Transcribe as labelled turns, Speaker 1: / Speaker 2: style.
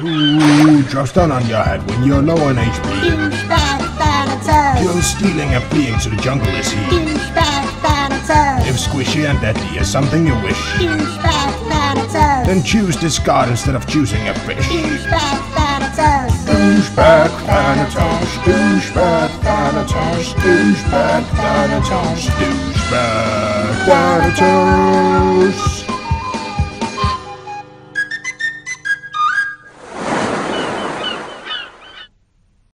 Speaker 1: Ooh, drops down on your head when you're low on HP.
Speaker 2: You
Speaker 1: you're stealing and fleeing to the jungle is he. If squishy and deadly is something you wish, then choose discard instead of choosing a fish. Douchebag Thanatos, douchebag Thanatos, douchebag Thanatos, douchebag Thanatos.